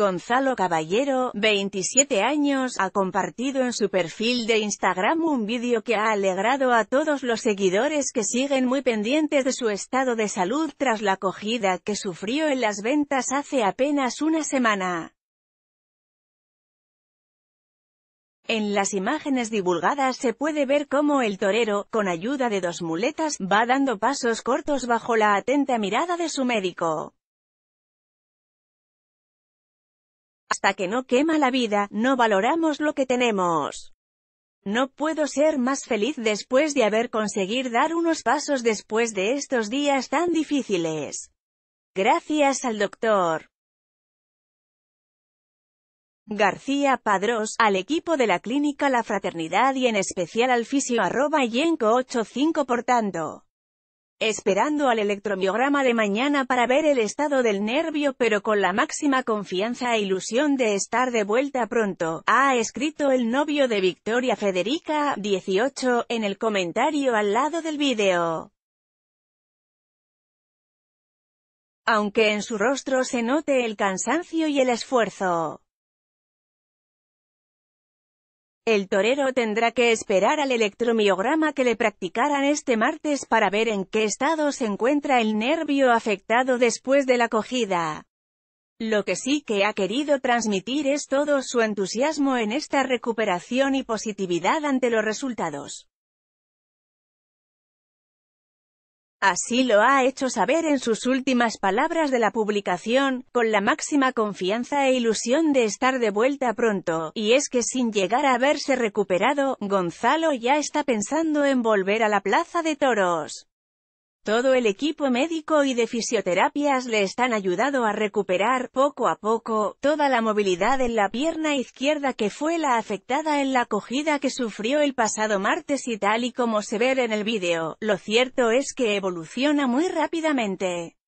Gonzalo Caballero, 27 años, ha compartido en su perfil de Instagram un vídeo que ha alegrado a todos los seguidores que siguen muy pendientes de su estado de salud tras la acogida que sufrió en las ventas hace apenas una semana. En las imágenes divulgadas se puede ver cómo el torero, con ayuda de dos muletas, va dando pasos cortos bajo la atenta mirada de su médico. Hasta que no quema la vida, no valoramos lo que tenemos. No puedo ser más feliz después de haber conseguido dar unos pasos después de estos días tan difíciles. Gracias al doctor. García Padrós, al equipo de la clínica La Fraternidad y en especial al fisio arroba yenco 85 por tanto. Esperando al electromiograma de mañana para ver el estado del nervio pero con la máxima confianza e ilusión de estar de vuelta pronto, ha escrito el novio de Victoria Federica, 18, en el comentario al lado del vídeo. Aunque en su rostro se note el cansancio y el esfuerzo. El torero tendrá que esperar al electromiograma que le practicaran este martes para ver en qué estado se encuentra el nervio afectado después de la acogida. Lo que sí que ha querido transmitir es todo su entusiasmo en esta recuperación y positividad ante los resultados. Así lo ha hecho saber en sus últimas palabras de la publicación, con la máxima confianza e ilusión de estar de vuelta pronto, y es que sin llegar a haberse recuperado, Gonzalo ya está pensando en volver a la plaza de toros. Todo el equipo médico y de fisioterapias le están ayudando a recuperar, poco a poco, toda la movilidad en la pierna izquierda que fue la afectada en la acogida que sufrió el pasado martes y tal y como se ve en el vídeo, lo cierto es que evoluciona muy rápidamente.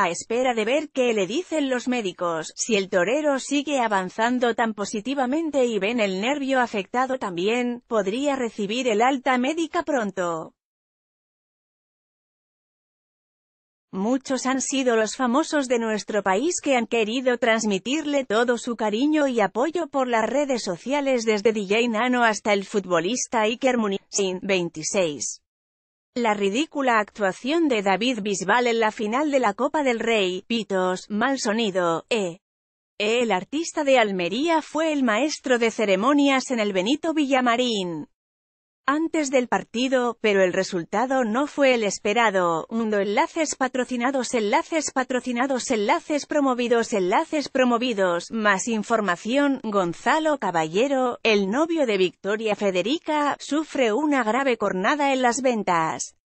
A espera de ver qué le dicen los médicos, si el torero sigue avanzando tan positivamente y ven el nervio afectado también, podría recibir el alta médica pronto. Muchos han sido los famosos de nuestro país que han querido transmitirle todo su cariño y apoyo por las redes sociales desde DJ Nano hasta el futbolista Iker Muniz, 26. La ridícula actuación de David Bisbal en la final de la Copa del Rey, pitos, mal sonido, e. El artista de Almería fue el maestro de ceremonias en el Benito Villamarín antes del partido, pero el resultado no fue el esperado. Mundo enlaces patrocinados, enlaces patrocinados, enlaces promovidos, enlaces promovidos. Más información, Gonzalo Caballero, el novio de Victoria Federica, sufre una grave cornada en las ventas.